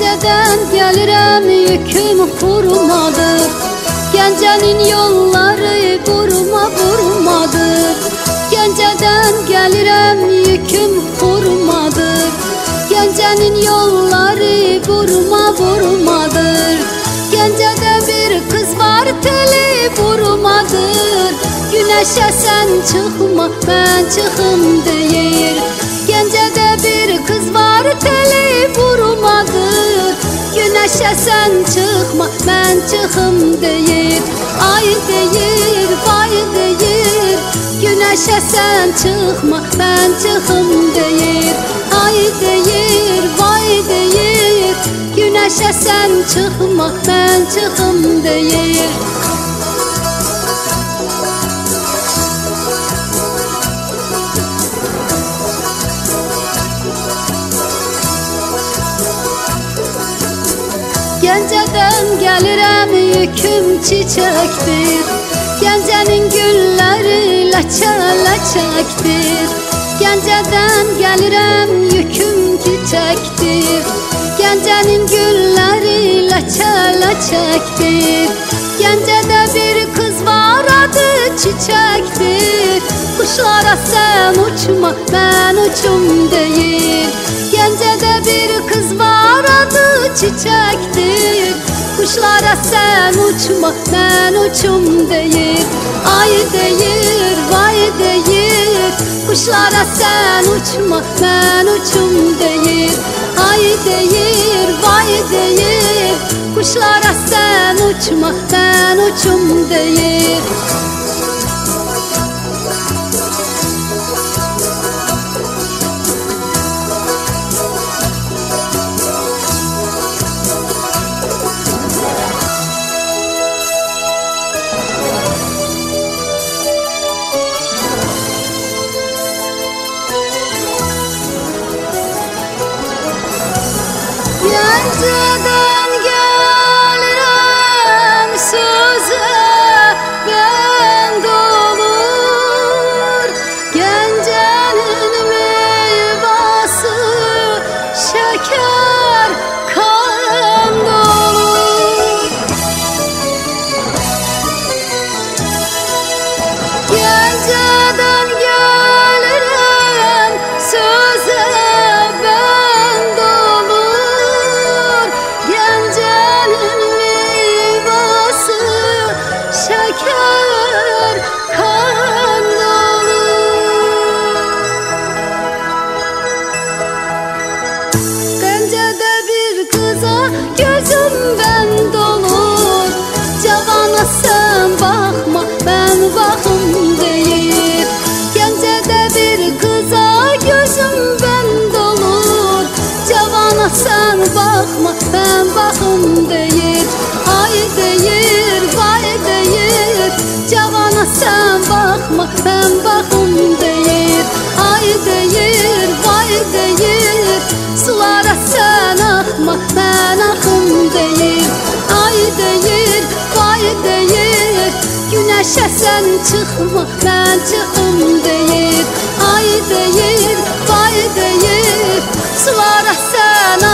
Gəncədən gəlirəm yüküm xurumadır Gəncənin yolları buruma burmadır Gəncədən gəlirəm yüküm xurumadır Gəncənin yolları buruma burmadır Gəncədə bir qız var teli burumadır Güneşə sən çıxma mən çıxım deyir Güneşə sən çıxma mən çıxım deyir Ay deyir vay deyir Güneşə sən çıxma mən çıxım deyir Ay deyir vay deyir Güneşə sən çıxma mən çıxım deyir Gəncədən gəlirəm yüküm çiçəkdir Gəncənin gülləri ləçə ləçəkdir Gəncədən gəlirəm yüküm çiçəkdir Gəncənin gülləri ləçə ləçəkdir Gəncədə bir qız var adı çiçəkdir Quşlara sən uçma mən uçum deyir Gəncədə bir adı çiçəkdir Quşlara sən uçma, mən uçum deyir Ay deyir, vay deyir Quşlara sən uçma, mən uçum deyir Ay deyir, vay deyir Quşlara sən uçma, mən uçum deyir Gəncədən gəlirəm mən baxım deyir Gəncədə bir qıza gözüm bənd olur Cavana sən baxma, mən baxım deyir Ay deyir, vay deyir. Cavana baxma, mən baxım Şə sən çıxma, mən çıxım um deyir Ay deyir, bay deyir Sulara sən